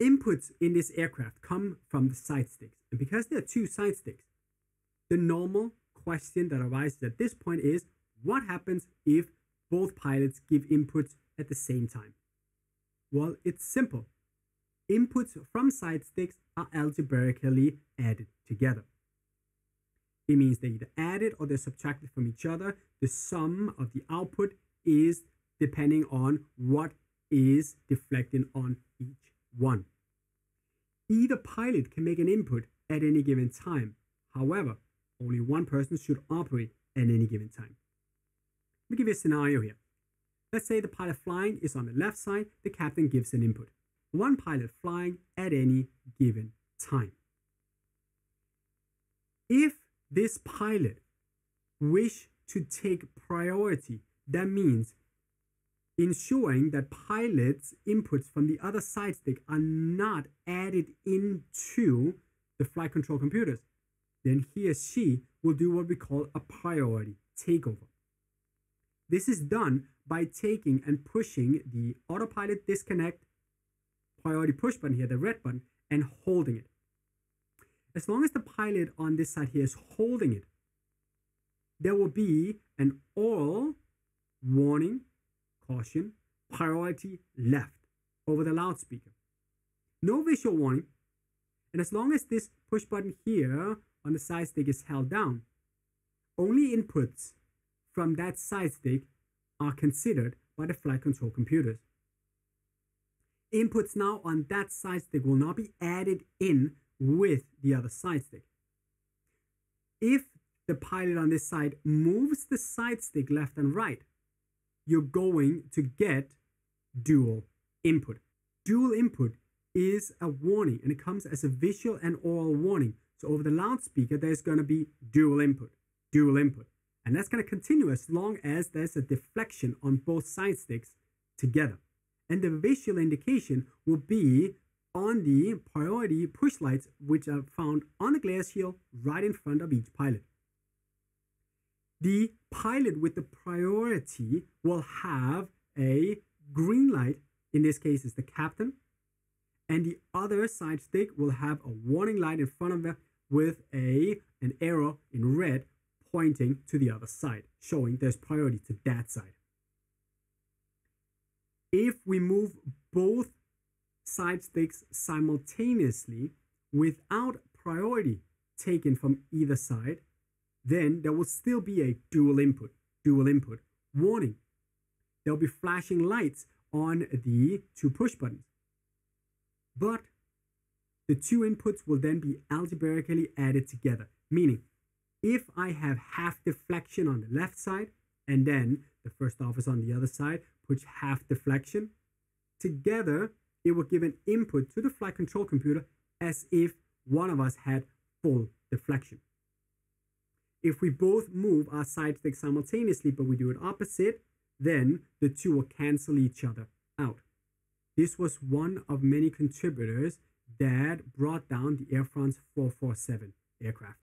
Inputs in this aircraft come from the side sticks. And because there are two side sticks, the normal question that arises at this point is what happens if both pilots give inputs at the same time? Well, it's simple. Inputs from side sticks are algebraically added together. It means they're either added or they're subtracted from each other. The sum of the output is depending on what is deflecting on each one. Either pilot can make an input at any given time. However, only one person should operate at any given time. Let me give you a scenario here. Let's say the pilot flying is on the left side, the captain gives an input. One pilot flying at any given time. If this pilot wish to take priority, that means ensuring that pilots' inputs from the other side stick are not added into the flight control computers, then he or she will do what we call a priority takeover. This is done by taking and pushing the autopilot disconnect priority push button here, the red button, and holding it. As long as the pilot on this side here is holding it, there will be an aural warning, caution, priority left over the loudspeaker. No visual warning. And as long as this push button here on the side stick is held down, only inputs from that side stick are considered by the flight control computers. Inputs now on that side stick will not be added in with the other side stick. If the pilot on this side moves the side stick left and right, you're going to get dual input. Dual input is a warning and it comes as a visual and aural warning. So over the loudspeaker, there's going to be dual input, dual input. And that's going to continue as long as there's a deflection on both side sticks together. And the visual indication will be on the priority push lights, which are found on the glare shield right in front of each pilot. The pilot with the priority will have a green light, in this case is the captain, and the other side stick will have a warning light in front of it with a an arrow in red pointing to the other side, showing there's priority to that side. If we move both side sticks simultaneously without priority taken from either side, then there will still be a dual input, dual input warning. There'll be flashing lights on the two push buttons. But the two inputs will then be algebraically added together, meaning if I have half deflection on the left side and then the first officer on the other side puts half deflection, together it will give an input to the flight control computer as if one of us had full deflection. If we both move our side stick simultaneously but we do it opposite, then the two will cancel each other out. This was one of many contributors that brought down the Air France 447 aircraft.